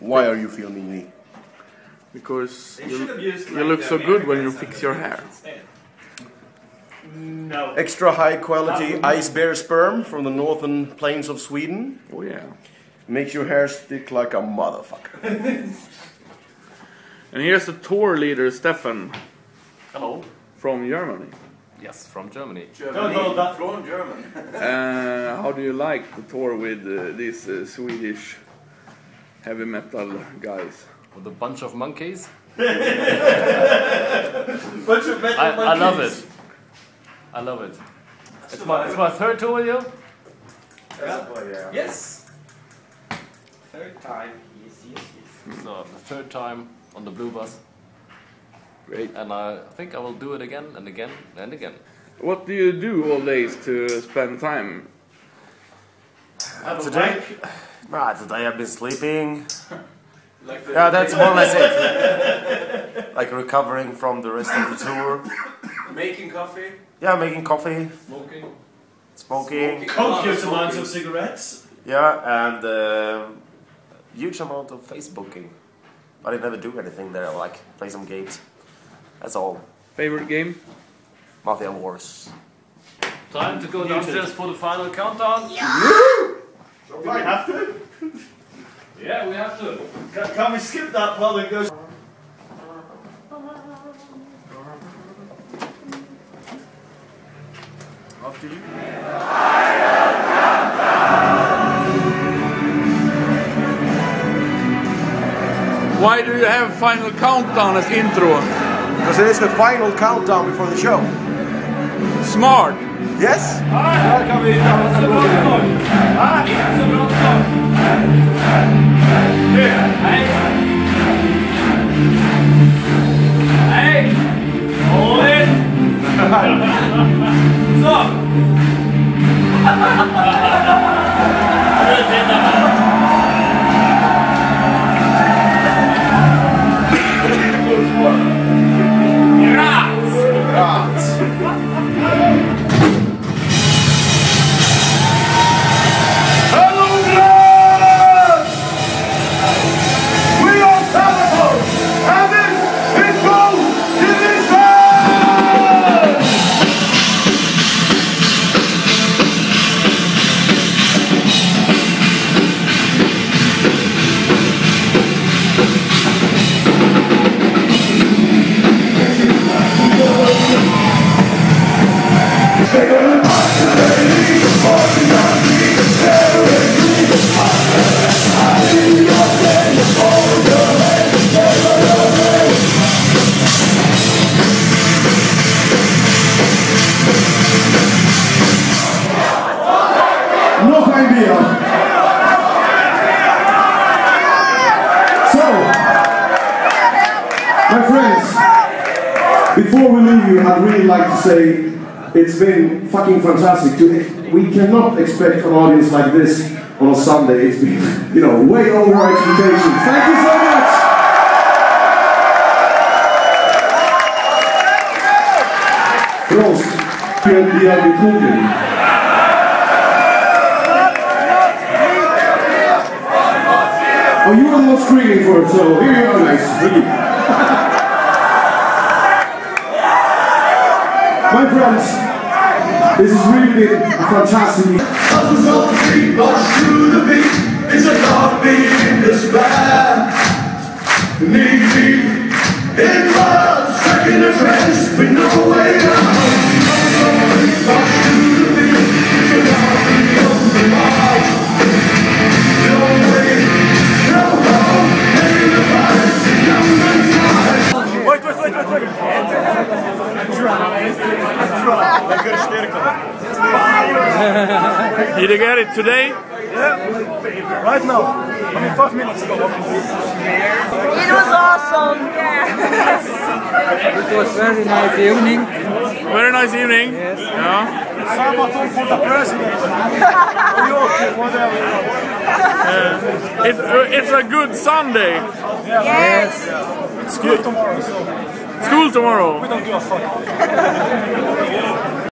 Why are you filming me? Because you, used, you like, look so good when you fix your hair. No. Extra high quality ice bear sperm from the northern plains of Sweden. Oh yeah. Makes your hair stick like a motherfucker. And here's the tour leader Stefan Hello. from Germany. Yes, from Germany. Don't hold that. From German. Uh, how do you like the tour with uh, these uh, Swedish heavy metal guys? With a bunch of monkeys. Bunch of metal I, I love it. I love it. It's my, it's my third tour with you. Yes. Third time. Yes, yes, yes. So the third time on the blue bus. Great. And I think I will do it again and again and again. What do you do all days to spend time? Have a Today? wank. Ah, today I've been sleeping. Like the- Yeah, that's more or less it. Like recovering from the rest of the tour. Making coffee. Yeah, making coffee, Smoking. smoking. Copious amounts of cigarettes. Yeah, and uh, huge amount of Facebooking. But I never do anything there, like play some games. That's all. Favorite game? Mafia Wars. Time to go downstairs for the final countdown. Do we have to? Yeah, we have to. Can, can we skip that while it goes? After you. Why do you have Final Countdown as intro? Because it is the final countdown before the show. Smart! Yes? Hej! 行くぞ So, my friends, before we leave you, I'd really like to say it's been fucking fantastic. We cannot expect an audience like this on a Sunday. It's been, you know, way over our expectations. Thank you so much. Prost, Björn Bjarne Krogen. Oh, you were the one screaming for it, so here you are, guys. Thank you. My friends, this has really been fantastic Did you get it today? Yeah. Right now. I mean, five minutes ago. It was awesome. Yeah. It was very nice evening. Very nice evening. Yes. Yeah. Sabaton for the president. New York, whatever. It's, uh, it's a good Sunday. Yes. It's good tomorrow, so School tomorrow. we don't give a fuck.